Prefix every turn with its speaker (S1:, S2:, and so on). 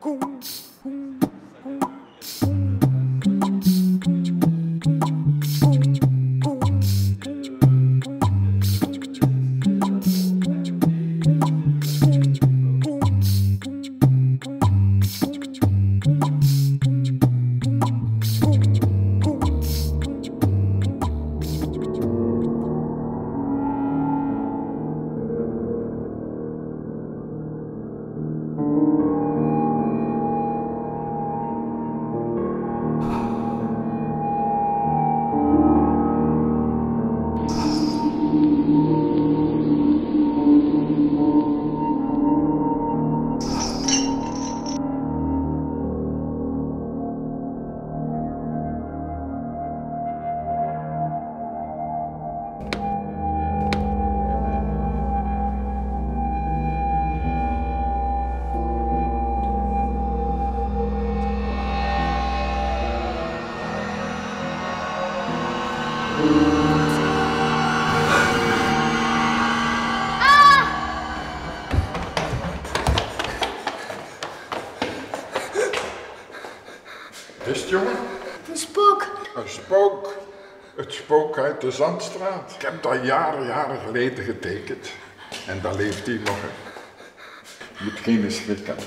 S1: 公司 Is het jongen?
S2: Een spook.
S1: Een spook. Het spook uit de Zandstraat. Ik heb dat jaren, jaren geleden getekend. En daar leeft hij nog. Je moet geen schrik hebben.